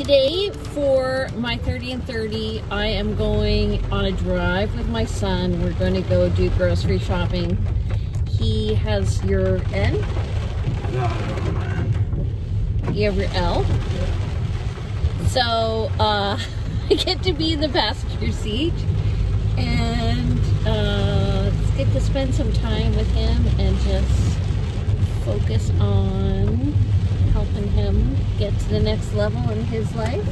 today for my 30 and 30, I am going on a drive with my son. We're going to go do grocery shopping. He has your N, you have your L. So uh, I get to be in the passenger seat and uh, get to spend some time with him and just focus on him get to the next level in his life.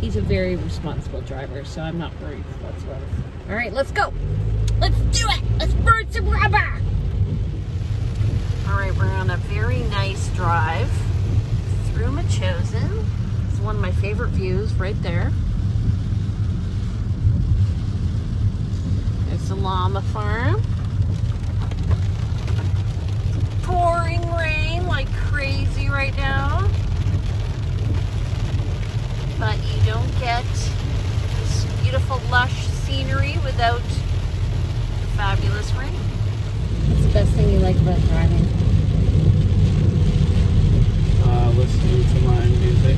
He's a very responsible driver, so I'm not worried whatsoever. All right, let's go. Let's do it. Let's burn some rubber. All right, we're on a very nice drive through Metchosin. It's one of my favorite views right there. There's the llama farm. pouring rain like crazy right now. But you don't get this beautiful lush scenery without the fabulous rain. What's the best thing you like about driving? Uh, listening to my music.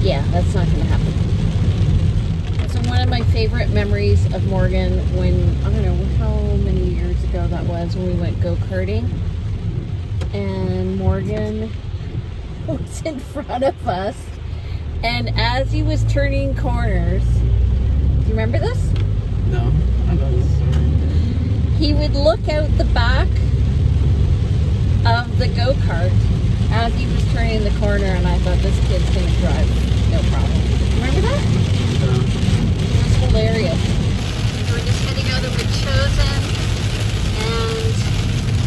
Yeah, that's not gonna happen. So one of my favorite memories of Morgan when, I don't know how many years ago that was when we went go-karting and Morgan was in front of us. And as he was turning corners, do you remember this? No, I know this story. He would look out the back of the go kart as he was turning the corner, and I thought this kid's gonna drive no problem. Remember that? No. It was hilarious. So we're just heading out of Chosen, and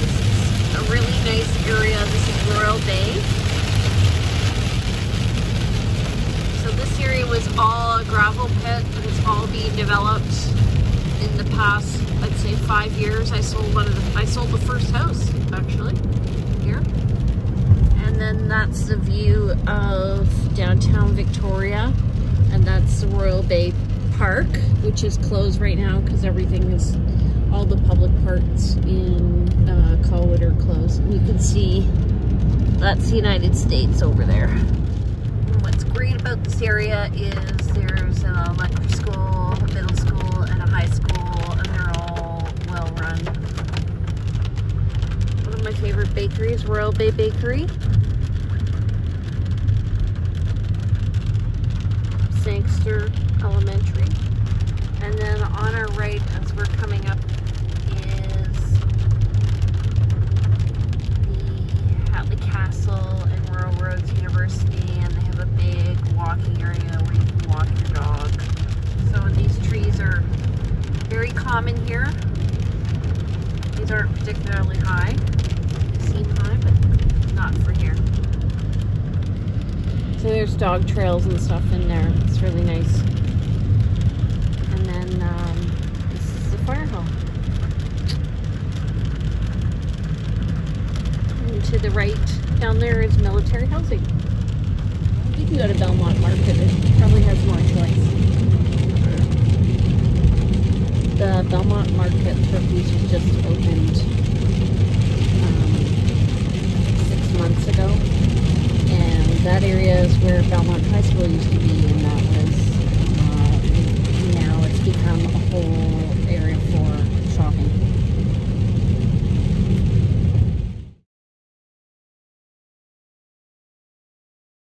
this is a really nice area. This is Royal Bay. So this area was all a gravel pit, but it's all being developed in the past, I'd say five years. I sold one of the, I sold the first house actually here. And then that's the view of downtown Victoria. And that's the Royal Bay Park, which is closed right now because everything is, all the public parks in uh, Colwood are closed. And you can see that's the United States over there. What's great about this area is there's an elementary school, a middle school, and a high school, and they're all well run. One of my favorite bakeries, Royal Bay Bakery. Sangster Elementary. And then on our right, as we're coming up, is the Hatley Castle and Royal Roads University, and they have a big walking area where you can walk your dog. So these trees are very common here. These aren't particularly high. They seem high, but not for here. So there's dog trails and stuff in there. It's really nice. And then um, this is the fire hall. And to the right down there is military housing. You can go to Belmont Market. It probably has more choice the Belmont Market for just opened um, six months ago. And that area is where Belmont High School used to be, and that was, uh, now it's become a whole